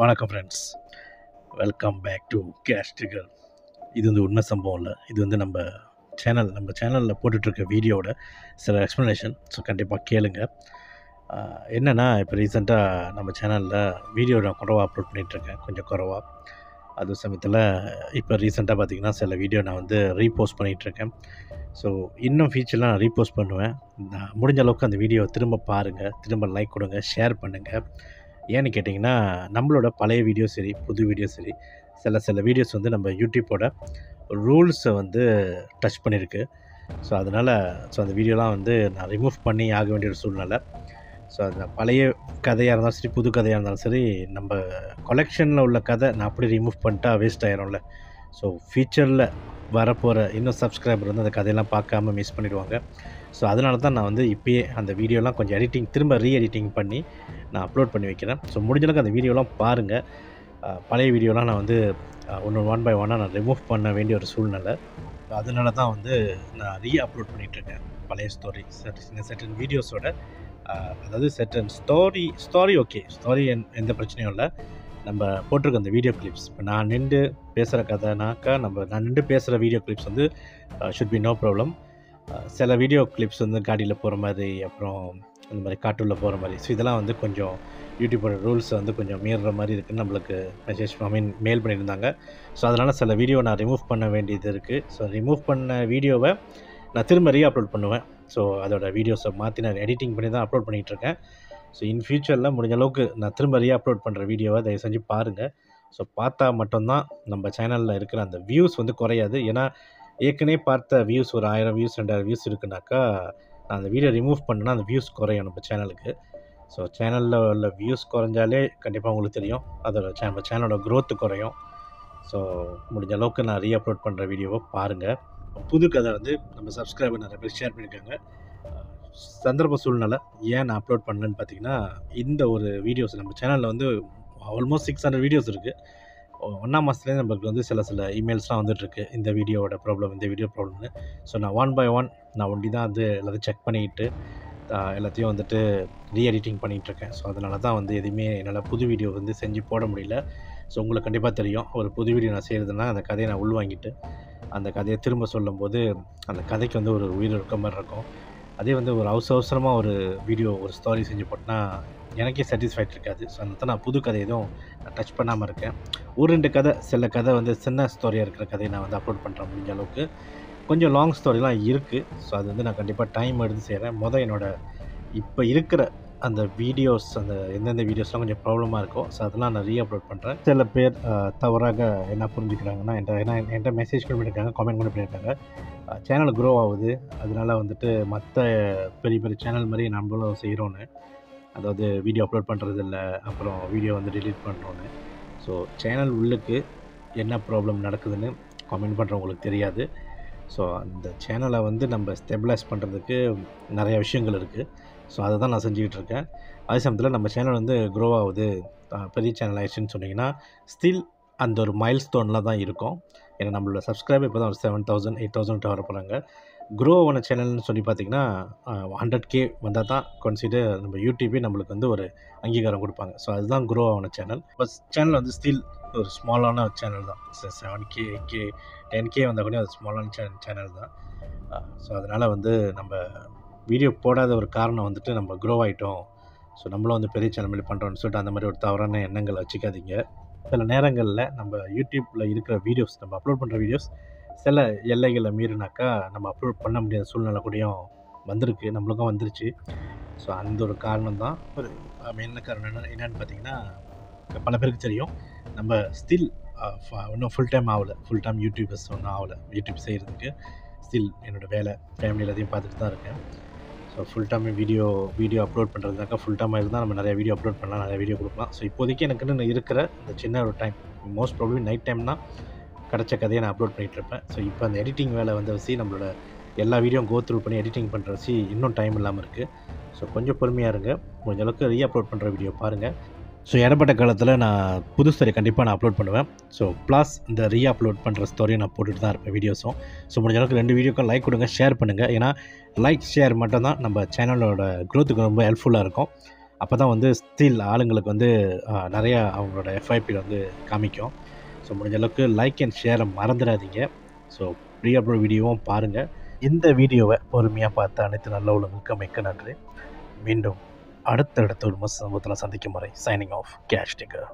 வணக்கம் friends welcome back to cash trigger இது வந்து உண்மை சம்பவம் இல்லை. இது வந்து நம்ம சேனல் நம்ம சேனலில் போட்டுட்ருக்க வீடியோவோட சில எக்ஸ்ப்ளனேஷன் ஸோ கண்டிப்பாக கேளுங்க. என்னென்னா இப்போ ரீசெண்டாக நம்ம சேனலில் வீடியோ நான் குறவாக அப்லோட் பண்ணிகிட்ருக்கேன் கொஞ்சம் குறவாக அது சமயத்தில் இப்போ ரீசெண்டாக பார்த்தீங்கன்னா சில வீடியோ நான் வந்து ரீபோஸ்ட் பண்ணிகிட்ருக்கேன் ஸோ இன்னும் ஃபியூச்சர்லாம் நான் ரீபோஸ்ட் பண்ணுவேன். நான் முடிஞ்ச அளவுக்கு அந்த வீடியோவை திரும்ப பாருங்கள் திரும்ப லைக் கொடுங்க ஷேர் பண்ணுங்கள் ஏன்னு கேட்டிங்கன்னா நம்மளோட பழைய வீடியோ சரி புது வீடியோ சரி சில சில வீடியோஸ் வந்து நம்ம யூடியூப்போட ரூல்ஸை வந்து டச் பண்ணியிருக்கு ஸோ அதனால் ஸோ அந்த வீடியோலாம் வந்து நான் ரிமூவ் பண்ணி ஆக வேண்டிய ஒரு சூழ்நிலை. ஸோ அந்த பழைய கதையாக இருந்தாலும் சரி புது கதையாக இருந்தாலும் சரி நம்ம கொலெக்ஷனில் உள்ள கதை நான் அப்படியே ரிமூவ் பண்ணிட்டா வேஸ்ட் ஆயிரும்ல. ஸோ ஃபியூச்சரில் வரப்போகிற இன்னும் சப்ஸ்கிரைபர் வந்து அந்த கதையெல்லாம் பார்க்காம மிஸ் பண்ணிடுவாங்க. ஸோ அதனால தான் நான் வந்து இப்போயே அந்த வீடியோலாம் கொஞ்சம் எடிட்டிங் திரும்ப ரீ எடிட்டிங் பண்ணி நான் அப்லோட் பண்ணி வைக்கிறேன். ஸோ முடிஞ்சளவுக்கு அந்த வீடியோலாம் பாருங்கள் பழைய வீடியோலாம் நான் வந்து ஒன்று ஒன் பை ஒன்னாக நான் ரிமூவ் பண்ண வேண்டிய ஒரு சூழ்நிலை. அதனால தான் வந்து நான் ரீ அப்லோட் பண்ணிகிட்ருக்கேன் பழைய ஸ்டோரி செட் செட்டன் வீடியோஸோட அதாவது செட்டன் ஸ்டோரி ஸ்டோரி ஓகே ஸ்டோரி எந்த பிரச்சனையும் இல்லை. நம்ம போட்டிருக்க அந்த வீடியோ கிளிப்ஸ் இப்போ நான் நின்று பேசுகிற கதைனாக்கா நம்ம நான் நின்று பேசுகிற வீடியோ கிளிப்ஸ் வந்து ஷுட் பி நோ ப்ராப்ளம் சில வீடியோ கிளிப்ஸ் வந்து காடியில் போகிற மாதிரி அப்புறம் இந்த மாதிரி காட்டுள்ள போகிற மாதிரி. ஸோ இதெல்லாம் வந்து கொஞ்சம் யூடியூபோட ரூல்ஸ் வந்து கொஞ்சம் மீறுற மாதிரி இருக்குன்னு நம்மளுக்கு மெசேஜ் ஐ மீன் மெயில் பண்ணியிருந்தாங்க. ஸோ அதனால் சில வீடியோ நான் ரிமூவ் பண்ண வேண்டியது இருக்குது ஸோ ரிமூவ் பண்ண வீடியோவை நான் திரும்ப ரீ அப்லோட் பண்ணுவேன். ஸோ அதோட வீடியோஸை மாற்றி நான் எடிட்டிங் பண்ணி தான் அப்லோட் பண்ணிகிட்டு இருக்கேன். ஸோ இன் ஃபியூச்சரில் முடிஞ்ச அளவுக்கு நான் திரும்ப ரீ அப்லோட் பண்ணுற வீடியோவை தயவு செஞ்சு பாருங்கள் ஸோ பார்த்தா மட்டும்தான் நம்ம சேனலில் இருக்கிற அந்த வியூஸ் வந்து குறையாது. ஏன்னா ஏற்கனவே பார்த்த வியூஸ் ஒரு ஆயிரம் வியூஸ் ரெண்டாயிரம் வியூஸ் இருக்குனாக்கா நான் அந்த வீடியோ ரிமூவ் பண்ணேன்னா அந்த வியூஸ் குறையும் நம்ம சேனலுக்கு ஸோ சேனலில் உள்ள வியூஸ் குறைஞ்சாலே கண்டிப்பாக உங்களுக்கு தெரியும். அதோட சே நம்ம சேனலோட க்ரோத்து குறையும். ஸோ முடிஞ்ச அளவுக்கு நான் ரீ அப்லோட் பண்ணுற வீடியோவை பாருங்கள் புது கதை வந்து நம்ம சப்ஸ்கிரைபர் நிறைய பேர் ஷேர் பண்ணியிருக்காங்க. சந்தர்ப்ப சூழ்நிலை ஏன் நான் அப்லோட் பண்ணேன்னு பார்த்தீங்கன்னா இந்த ஒரு வீடியோஸ் நம்ம சேனலில் வந்து ஆல்மோஸ்ட் சிக்ஸ் ஹண்ட்ரட் வீடியோஸ் இருக்குது ஒன்றாம் மாதத்துலேயே நம்மளுக்கு வந்து சில சில இமெயில்ஸ்லாம் வந்துட்டுருக்கு. இந்த வீடியோவோட ப்ராப்ளம் இந்த வீடியோ ப்ராப்ளம்னு ஸோ நான் ஒன் பை ஒன் நான் ஒண்டி தான் வந்து எல்லாத்தையும் செக் பண்ணிக்கிட்டு எல்லாத்தையும் வந்துட்டு ரீ எடிட்டிங் பண்ணிகிட்ருக்கேன் ஸோ அதனால தான் வந்து எதுவுமே என்னால் புது வீடியோ வந்து செஞ்சு போட முடியல. ஸோ உங்களுக்கு கண்டிப்பாக தெரியும். ஒரு புது வீடியோ நான் செய்கிறதுனா அந்த கதையை நான் உள்வாங்கிட்டு அந்த கதையை திரும்ப சொல்லும்போது அந்த கதைக்கு வந்து ஒரு உயிர் இருக்க மாதிரி இருக்கும். அதே வந்து ஒரு அவசர அவசரமாக ஒரு வீடியோ ஒரு ஸ்டோரி செஞ்சு போட்டேன்னா எனக்கே சாட்டிஸ்ஃபைட் இருக்காது. ஸோ அந்த நான் புது கதை எதுவும் நான் டச் பண்ணாமல் இருக்கேன். ஒரு ரெண்டு கதை சில கதை வந்து சின்ன ஸ்டோரியாக இருக்கிற கதையை நான் வந்து அப்லோட் பண்ணுறேன் முடிஞ்ச அளவுக்கு. கொஞ்சம் லாங் ஸ்டோரிலாம் இருக்குது ஸோ அது வந்து நான் கண்டிப்பாக டைம் எடுத்து செய்கிறேன் மொதல் என்னோடய இப்போ இருக்கிற அந்த வீடியோஸ் அந்த எந்தெந்த வீடியோஸ்லாம் கொஞ்சம் ப்ராப்ளமாக இருக்கோ ஸோ அதெல்லாம் நான் ரீ அப்லோட் பண்ணுறேன் சில பேர் தவறாக என்ன புரிஞ்சுக்கிறாங்கன்னா என்கிட்ட என்ன என்கிட்ட மெசேஜ் கூட பண்ணியிருக்காங்க காமெண்ட் கூட பண்ணியிருக்காங்க. சேனல் க்ரோ ஆகுது. அதனால வந்துட்டு மற்ற பெரிய பெரிய சேனல் மாதிரி நம்மளும் செய்கிறோன்னு அதாவது வீடியோ அப்லோட் பண்ணுறது இல்லை அப்புறம் வீடியோ வந்து டிலீட் பண்ணுறோன்னு ஸோ சேனல் உள்ளுக்கு என்ன ப்ராப்ளம் நடக்குதுன்னு கமெண்ட் பண்ணுறவங்களுக்கு தெரியாது. ஸோ அந்த சேனலை வந்து நம்ம ஸ்டெபிலைஸ் பண்ணுறதுக்கு நிறைய விஷயங்கள் இருக்குது ஸோ அதை தான் நான் செஞ்சுக்கிட்டு இருக்கேன் அதே சமயத்தில் நம்ம சேனல் வந்து க்ரோ ஆகுது. பெரிய சேனல் ஆயிடுச்சுன்னு சொன்னிங்கன்னா ஸ்டில் அந்த ஒரு மைல் ஸ்டோனில் தான் இருக்கும். ஏன்னா நம்மளோட சப்ஸ்கிரைபர் இப்போ தான் ஒரு செவன் தௌசண்ட் எயிட் தௌசண்ட் வர போகிறாங்க க்ரோ ஆன சேனல்னு சொல்லி பார்த்தீங்கன்னா ஹண்ட்ரட் கே வந்தால் தான் கன்சிடர் நம்ம யூடியூபே நம்மளுக்கு வந்து ஒரு அங்கீகாரம் கொடுப்பாங்க. ஸோ அதுதான் க்ரோ ஆன சேனல் பட் சேனல் வந்து ஸ்டில் ஒரு ஸ்மாலான சேனல் தான். Seven K eight K ten K வந்தால் கூட அது ஸ்மாலான சேனல் சேனல் தான். ஸோ அதனால் வந்து நம்ம வீடியோ போடாத ஒரு காரணம் வந்துட்டு நம்ம க்ரோ ஆகிட்டோம் ஸோ நம்மளும் வந்து பெரிய சேனல் மாதிரி பண்ணுறோம்னு சொல்லிட்டு அந்த மாதிரி ஒரு தவறான எண்ணங்களை வச்சுக்காதீங்க. சில நேரங்களில் நம்ம யூடியூப்பில் இருக்கிற வீடியோஸ் நம்ம அப்லோட் பண்ணுற வீடியோஸ் சில எல்லைகளை மீறினாக்கா நம்ம அப்லோட் பண்ண முடியாத சூழ்நிலை கூடயும் வந்திருக்கு. நம்மளுக்கும் வந்துருச்சு. ஸோ அந்த ஒரு காரணம் தான். ஒரு என்ன காரணம்? என்ன பார்த்தீங்கன்னா பல பேருக்கு தெரியும். நம்ம ஸ்டில் uh, இன்னும் ஃபுல் டைம் ஆகலை. ஃபுல் டைம் யூடியூபர்ஸ் ஒன்றும் ஆகலை. யூடியூப் செய்கிறதுக்கு ஸ்டில் என்னோடய வேலை ஃபேமிலி எல்லாத்தையும் பார்த்துட்டு தான் இருக்கேன். Full time video video upload பண்ணுறதுனாக்கா full டைமாக இருந்தால் நம்ம நிறைய வீடியோ அப்லோட் பண்ணலாம் நிறைய வீடியோ கொடுக்கலாம். ஸோ இப்போதைக்கு எனக்குன்னு இருக்கிற இந்த சின்ன ஒரு டைம் மோஸ்ட் ப்ராப்ளம் நைட் டைம்னா கிடச்ச கதையை நான் அப்லோட் பண்ணிகிட்டு இருப்பேன். ஸோ இப்போ அந்த எடிட்டிங் வேலை வந்த வச்சு நம்மளோட எல்லா வீடியோ கோ த்ரூ பண்ணி எடிட்டிங் பண்ணுற வச்சு இன்னும் டைம் இல்லாமல் இருக்குது ஸோ கொஞ்சம் பொறுமையாக இருங்க. முடிஞ்ச அளவுக்கு ரீ அப்லோட் பண்ணுற வீடியோ பாருங்கள் ஸோ இடப்பட்ட காலத்தில் நான் புது ஸ்டோரி கண்டிப்பாக நான் அப்லோட் பண்ணுவேன். ஸோ ப்ளஸ் இந்த ரீ அப்லோட் பண்ணுற ஸ்டோரியை நான் போட்டுட்டு தான் இருப்பேன் வீடியோஸும் ஸோ முடிஞ்ச அளவுக்கு ரெண்டு வீடியோக்கும் லைக் கொடுங்க ஷேர் பண்ணுங்கள் ஏன்னா லைக் ஷேர் மட்டும் தான் நம்ம சேனலோட க்ரோத்துக்கு ரொம்ப ஹெல்ப்ஃபுல்லாக இருக்கும். அப்போ தான் வந்து ஸ்டில் ஆளுங்களுக்கு வந்து நிறையா அவங்களோட எஃப்ஐபி வந்து காமிக்கும். ஸோ முடிஞ்ச அளவுக்கு லைக் அண்ட் ஷேரை மறந்துடாதீங்க. ஸோ ப்ரீ அப்லோட் வீடியோவும் பாருங்கள் இந்த வீடியோவை பொறுமையாக பார்த்த அனைத்து நல்ல உள்ளவங்களுக்கு மிக்க நன்றி. மீண்டும் அடுத்தடுத்த ஒரு மச சம்பவத்தில் சந்திக்கும் வரை சைனிங் ஆஃப் கேஷ் டிக்கர்